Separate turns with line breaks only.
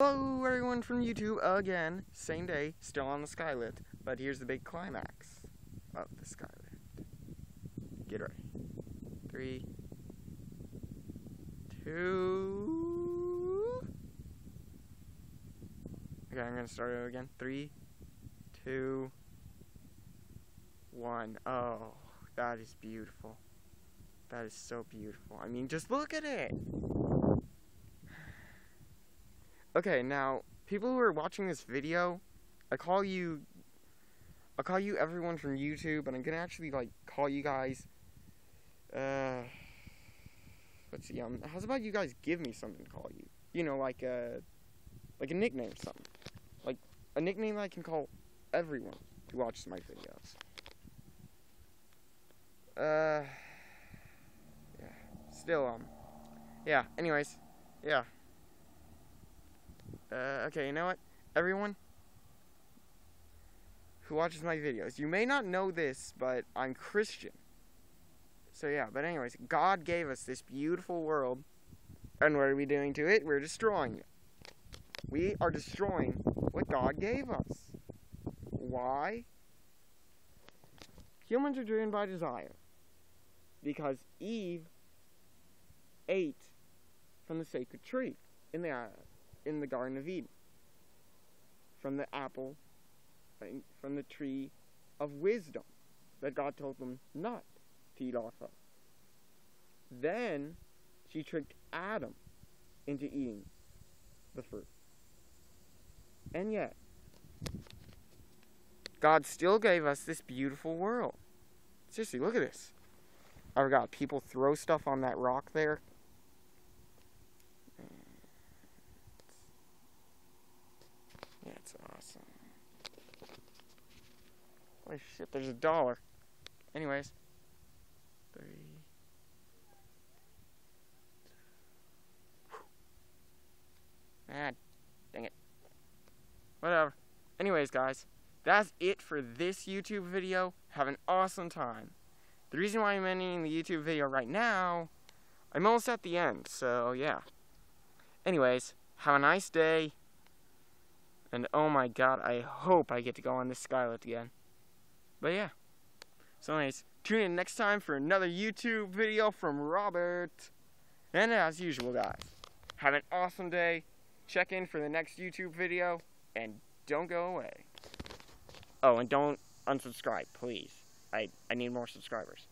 Hello everyone from YouTube again, same day, still on the Skylift, but here's the big climax of the Skylift. Get ready. Three, two. Okay, I'm gonna start it again. Three, two, one. Oh, that is beautiful. That is so beautiful. I mean, just look at it. Okay, now, people who are watching this video, I call you, I call you everyone from YouTube, and I'm gonna actually, like, call you guys, uh, let's see, um, how's about you guys give me something to call you? You know, like a, like a nickname or something. Like, a nickname I can call everyone who watches my videos. Uh, yeah, still, um, yeah, anyways, yeah. Uh, okay, you know what? Everyone who watches my videos, you may not know this, but I'm Christian. So yeah, but anyways, God gave us this beautiful world, and what are we doing to it? We're destroying it. We are destroying what God gave us. Why? Humans are driven by desire. Because Eve ate from the sacred tree in the uh, in the Garden of Eden. From the apple, from the tree of wisdom that God told them not to eat off of. Then she tricked Adam into eating the fruit. And yet, God still gave us this beautiful world. Seriously, look at this. I forgot, people throw stuff on that rock there That's awesome. Holy shit, there's a dollar. Anyways. Three. Ah, dang it. Whatever. Anyways, guys, that's it for this YouTube video. Have an awesome time. The reason why I'm ending the YouTube video right now, I'm almost at the end, so yeah. Anyways, have a nice day. And oh my god, I hope I get to go on this skylift again. But yeah. So anyways, tune in next time for another YouTube video from Robert. And as usual, guys, have an awesome day. Check in for the next YouTube video. And don't go away. Oh, and don't unsubscribe, please. I, I need more subscribers.